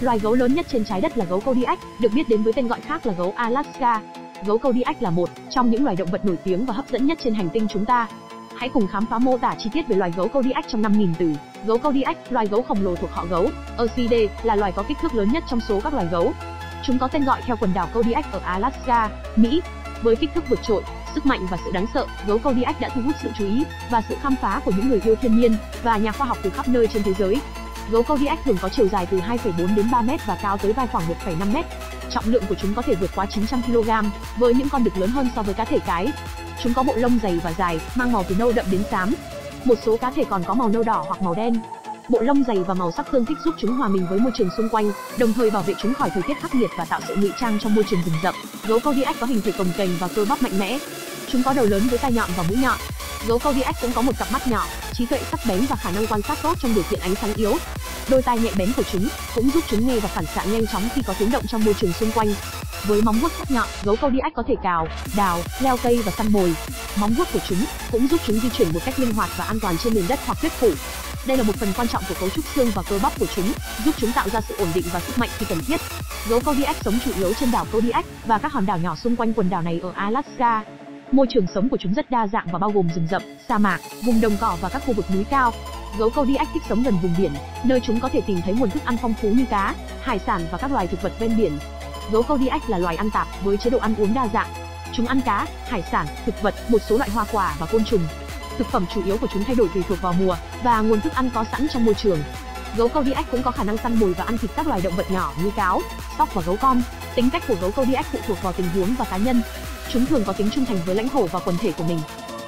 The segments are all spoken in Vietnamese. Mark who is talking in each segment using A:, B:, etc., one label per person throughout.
A: Loài gấu lớn nhất trên trái đất là gấu Kodiak, được biết đến với tên gọi khác là gấu Alaska. Gấu Kodiak là một trong những loài động vật nổi tiếng và hấp dẫn nhất trên hành tinh chúng ta. Hãy cùng khám phá mô tả chi tiết về loài gấu Kodiak trong 5.000 từ. Gấu Kodiak, loài gấu khổng lồ thuộc họ gấu, Ursidae, là loài có kích thước lớn nhất trong số các loài gấu. Chúng có tên gọi theo quần đảo Kodiak ở Alaska, Mỹ. Với kích thước vượt trội, sức mạnh và sự đáng sợ, gấu Kodiak đã thu hút sự chú ý và sự khám phá của những người yêu thiên nhiên và nhà khoa học từ khắp nơi trên thế giới. Gấu Kodiak thường có chiều dài từ 2,4 đến 3 mét và cao tới vai khoảng 1,5 mét. Trọng lượng của chúng có thể vượt quá 900 kg, với những con đực lớn hơn so với cá thể cái. Chúng có bộ lông dày và dài, mang màu từ nâu đậm đến xám. Một số cá thể còn có màu nâu đỏ hoặc màu đen. Bộ lông dày và màu sắc tương thích giúp chúng hòa mình với môi trường xung quanh, đồng thời bảo vệ chúng khỏi thời tiết khắc nghiệt và tạo sự ngụy trang trong môi trường rừng rậm. Gấu Kodiak có hình thể cồng kềnh và cơ bắp mạnh mẽ. Chúng có đầu lớn với tai nhọn và mũi nhọn. Gấu Kodiak cũng có một cặp mắt nhỏ, trí tuệ sắc bén và khả năng quan sát tốt trong điều kiện ánh sáng yếu. Đôi tai nhạy bén của chúng cũng giúp chúng nghe và phản xạ nhanh chóng khi có tiếng động trong môi trường xung quanh. Với móng vuốt sắc nhọn, gấu câu đi ách có thể cào, đào, leo cây và săn mồi. Móng vuốt của chúng cũng giúp chúng di chuyển một cách linh hoạt và an toàn trên nền đất hoặc tuyết phủ. Đây là một phần quan trọng của cấu trúc xương và cơ bắp của chúng, giúp chúng tạo ra sự ổn định và sức mạnh khi cần thiết. Gấu Kodiak sống chủ yếu trên đảo Kodiak và các hòn đảo nhỏ xung quanh quần đảo này ở Alaska. Môi trường sống của chúng rất đa dạng và bao gồm rừng rậm, sa mạc, vùng đồng cỏ và các khu vực núi cao. Gấu Kodiak thích sống gần vùng biển, nơi chúng có thể tìm thấy nguồn thức ăn phong phú như cá, hải sản và các loài thực vật ven biển. Gấu Kodiak là loài ăn tạp với chế độ ăn uống đa dạng. Chúng ăn cá, hải sản, thực vật, một số loại hoa quả và côn trùng. Thực phẩm chủ yếu của chúng thay đổi tùy thuộc vào mùa và nguồn thức ăn có sẵn trong môi trường. Gấu Kodiak cũng có khả năng săn mồi và ăn thịt các loài động vật nhỏ như cáo, sóc và gấu con. Tính cách của gấu Kodiak phụ thuộc vào tình huống và cá nhân. Chúng thường có tính trung thành với lãnh thổ và quần thể của mình.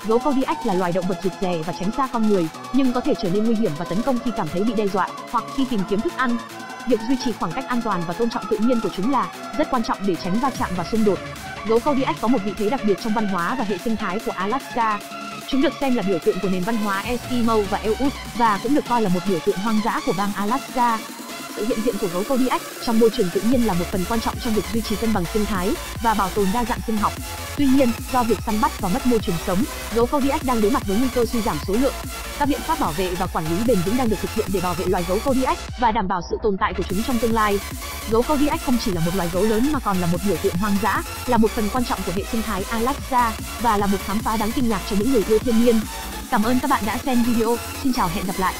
A: Gấu Kodiak là loài động vật rụt rè và tránh xa con người, nhưng có thể trở nên nguy hiểm và tấn công khi cảm thấy bị đe dọa hoặc khi tìm kiếm thức ăn. Việc duy trì khoảng cách an toàn và tôn trọng tự nhiên của chúng là rất quan trọng để tránh va chạm và xung đột. Gấu Kodiak có một vị thế đặc biệt trong văn hóa và hệ sinh thái của Alaska. Chúng được xem là biểu tượng của nền văn hóa Eskimo và Aleut và cũng được coi là một biểu tượng hoang dã của bang Alaska. Sự hiện diện của gấu Kodiak trong môi trường tự nhiên là một phần quan trọng trong việc duy trì cân bằng sinh thái và bảo tồn đa dạng sinh học. Tuy nhiên, do việc săn bắt và mất môi trường sống, gấu Kodiak đang đối mặt với nguy cơ suy giảm số lượng. Các biện pháp bảo vệ và quản lý bền vững đang được thực hiện để bảo vệ loài gấu Kodiak và đảm bảo sự tồn tại của chúng trong tương lai. Gấu Kodiak không chỉ là một loài gấu lớn mà còn là một biểu tượng hoang dã, là một phần quan trọng của hệ sinh thái Alaska và là một khám phá đáng kinh ngạc cho những người yêu thiên nhiên. Cảm ơn các bạn đã xem video. Xin chào hẹn gặp lại.